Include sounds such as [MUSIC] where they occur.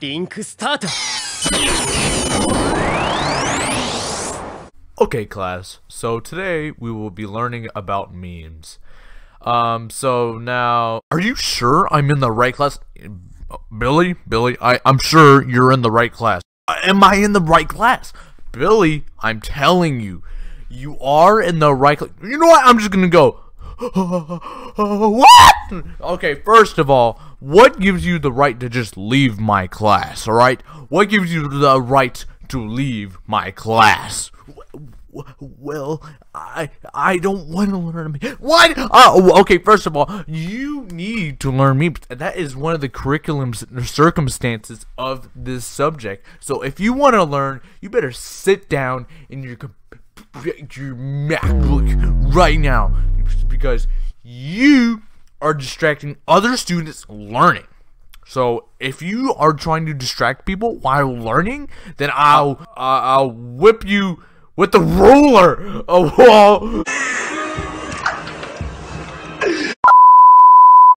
リンクスタート Okay, class. So today we will be learning about memes. Um, so now, are you sure I'm in the right class? Billy, Billy, I, I'm sure you're in the right class. Uh, Am I in the right class? Billy, I'm telling you, you are in the right class. You know what? I'm just gonna go. [LAUGHS] what? Okay, first of all, what gives you the right to just leave my class, alright? What gives you the right to leave my class? Well, I I don't want to learn me. What? Oh, okay. First of all, you need to learn me. That is one of the curriculum circumstances of this subject. So if you want to learn, you better sit down in your your MacBook right now because you are distracting other students learning. So if you are trying to distract people while learning, then I'll uh, I'll whip you with the ruler. Oh.